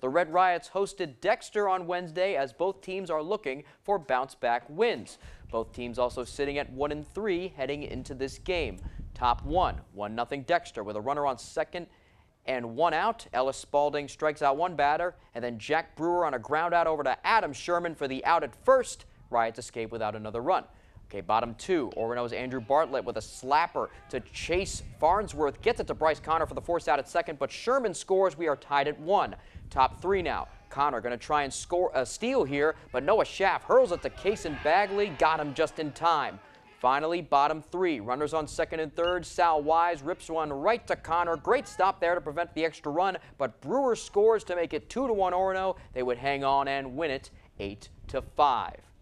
The Red Riots hosted Dexter on Wednesday as both teams are looking for bounce back wins. Both teams also sitting at 1 and 3 heading into this game. Top one, 1 0 Dexter with a runner on second and one out. Ellis Spalding strikes out one batter, and then Jack Brewer on a ground out over to Adam Sherman for the out at first. Riots escape without another run. Okay, bottom two, Orono's Andrew Bartlett with a slapper to Chase Farnsworth. Gets it to Bryce Connor for the force out at second, but Sherman scores. We are tied at one. Top three now. Connor going to try and score a steal here, but Noah Schaff hurls it to Cason Bagley. Got him just in time. Finally, bottom three. Runners on second and third. Sal Wise rips one right to Connor. Great stop there to prevent the extra run, but Brewer scores to make it 2 to 1 Orono. They would hang on and win it 8 to 5.